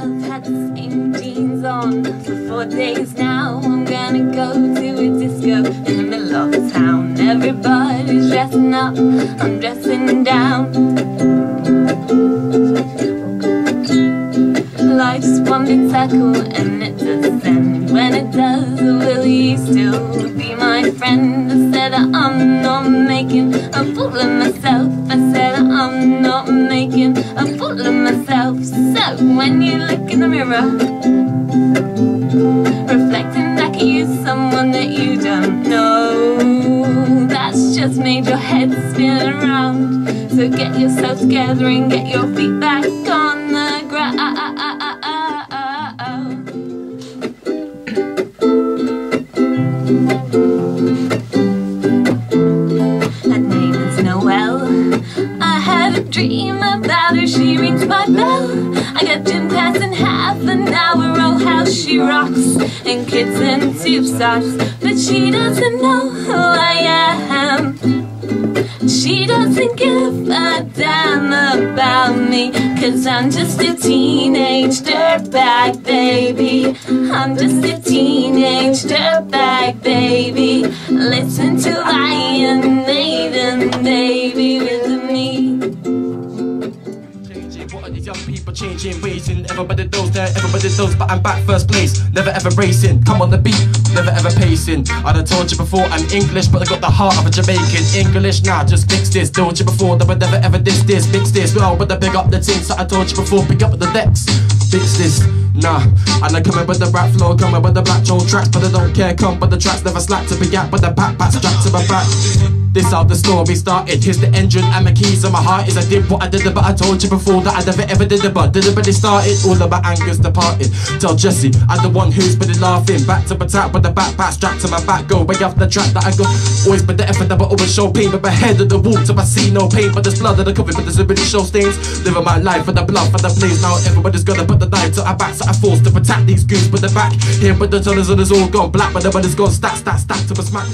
I've had the same jeans on for four days now. I'm gonna go to a disco in the middle of town. Everybody's dressing up, I'm dressing down. Life's one big circle and it does end. When it does, will you still be my friend? I said I'm not making a fool of myself. Not making a fool of myself. So when you look in the mirror, reflecting back at you, someone that you don't know, that's just made your head spin around. So get yourself together and get your feet back on the ground. Gym class in half an hour. Oh, how she rocks and kids in tube socks. But she doesn't know who I am. She doesn't give a damn about me Cause I'm just a teenage dirtbag baby I'm just a teenage dirtbag baby Listen to Iron changing ways in everybody knows that everybody knows but I'm back first place. Never ever racing. Come on the beat never ever pacing. I done told you before I'm English but I got the heart of a Jamaican. English now just fix this. Told you before that I never ever diss this fix this. Well but I pick up the things that I told you before pick up the decks. Fix this Nah, and I coming with the rap flow, coming with the black troll tracks, but I don't care, come but the tracks never slack to be at, but the backpack strapped to my back. This how the story started. Here's the engine and my keys and my heart is I did what I did, but I told you before that I never ever did it, but did it, but it started. All of my anger's departed. Tell Jesse I'm the one who's been laughing. Back to attack with the backpack strapped to my back. Go way off the track that I got. Always been the effort, never always show pain. But my head of the till I see no pain. But there's blood in the cover, but there's really show stains. Living my life for the blood, for the blaze. Now everybody's gonna put the knife to our back, so I forced to attack these goons. But the back here, but the tunnels and it's all gone black. But everybody's gone stack, stack, stack to the smack.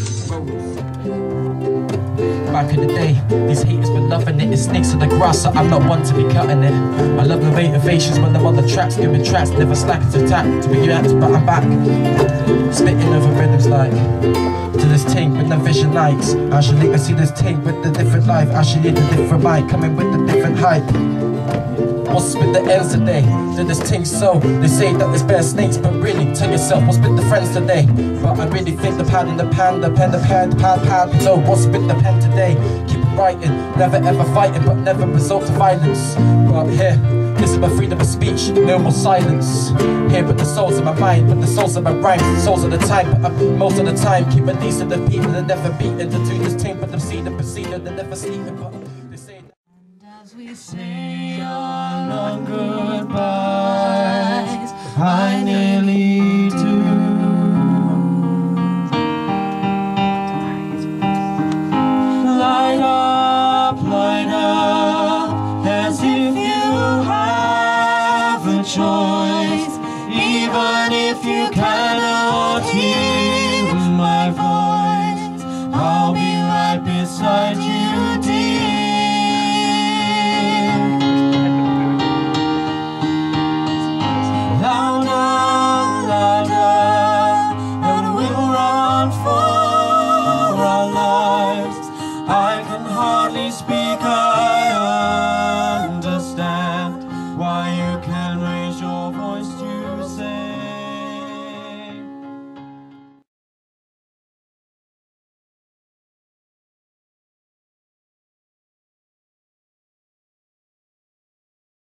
Back in the day, these haters been loving it. It's snakes in the grass, so I'm not one to be cutting it. I love the motivations when I'm on the tracks, giving tracks, never slacking to tap. To be react, but I'm back. Spitting over rhythms like to this tank with no vision lights. I should I see this tank with the different life. I should need a different mic, coming with the different hype. What's with the ends today? Did this thing so? They say that there's bare snakes, but really, tell yourself, what's with the friends today? But I really think the pad in the pan, the pen, the pad, the pad, pad. So what's with the pen today? Keep writing, never ever fighting, but never resort to violence. But here, this is my freedom of speech, no more silence. Here, but the souls of my mind, but the souls of my rhymes, the souls of the time. But I'm, most of the time, keep a lease of the people that never beaten. To do this team, but them see the procedure, they never sleeping. But. As we say our long goodbyes, I nearly do. Light up, light up, as if you have a choice, even if you cannot hear my voice. I'll be right beside you,